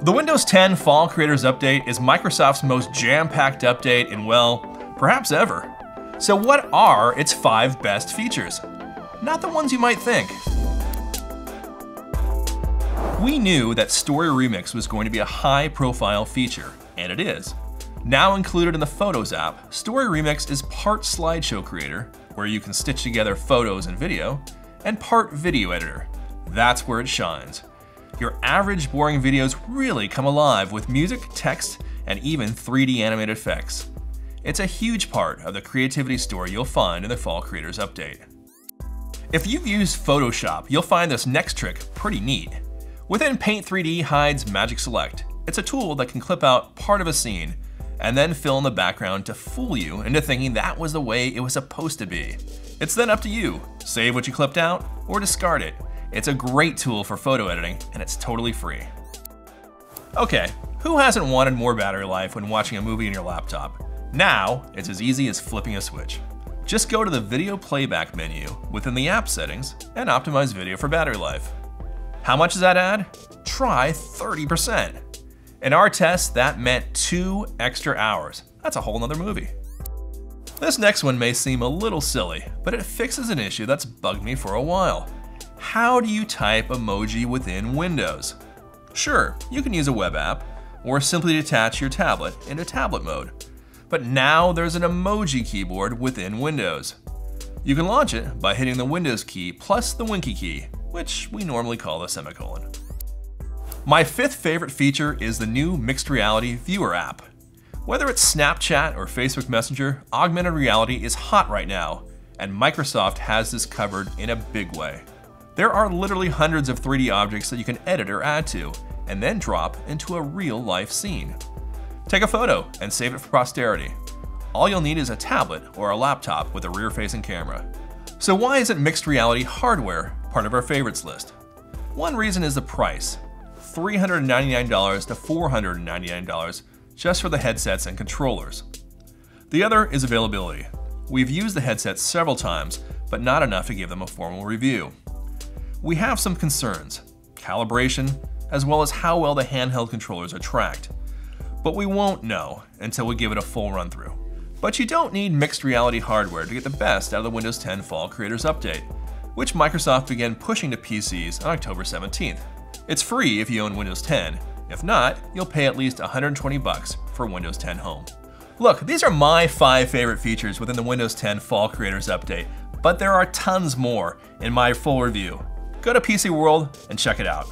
The Windows 10 Fall Creators Update is Microsoft's most jam-packed update in, well, perhaps ever. So what are its five best features? Not the ones you might think. We knew that Story Remix was going to be a high-profile feature, and it is. Now included in the Photos app, Story Remix is part slideshow creator, where you can stitch together photos and video, and part video editor. That's where it shines. Your average boring videos really come alive with music, text, and even 3D animated effects. It's a huge part of the creativity story you'll find in the Fall Creators Update. If you've used Photoshop, you'll find this next trick pretty neat. Within Paint 3D hides Magic Select. It's a tool that can clip out part of a scene and then fill in the background to fool you into thinking that was the way it was supposed to be. It's then up to you. Save what you clipped out or discard it. It's a great tool for photo editing and it's totally free. Okay, who hasn't wanted more battery life when watching a movie on your laptop? Now, it's as easy as flipping a switch. Just go to the video playback menu within the app settings and optimize video for battery life. How much does that add? Try 30%. In our test, that meant two extra hours. That's a whole nother movie. This next one may seem a little silly, but it fixes an issue that's bugged me for a while. How do you type emoji within Windows? Sure, you can use a web app, or simply detach your tablet into tablet mode. But now there's an emoji keyboard within Windows. You can launch it by hitting the Windows key plus the Winky key, which we normally call a semicolon. My fifth favorite feature is the new Mixed Reality Viewer app. Whether it's Snapchat or Facebook Messenger, augmented reality is hot right now, and Microsoft has this covered in a big way. There are literally hundreds of 3D objects that you can edit or add to, and then drop into a real life scene. Take a photo and save it for posterity. All you'll need is a tablet or a laptop with a rear facing camera. So, why isn't mixed reality hardware part of our favorites list? One reason is the price. $399 to $499 just for the headsets and controllers. The other is availability. We've used the headsets several times, but not enough to give them a formal review. We have some concerns, calibration, as well as how well the handheld controllers are tracked. But we won't know until we give it a full run through. But you don't need mixed reality hardware to get the best out of the Windows 10 Fall Creators Update, which Microsoft began pushing to PCs on October 17th. It's free if you own Windows 10. If not, you'll pay at least 120 bucks for Windows 10 Home. Look, these are my five favorite features within the Windows 10 Fall Creators Update, but there are tons more in my full review. Go to PC World and check it out.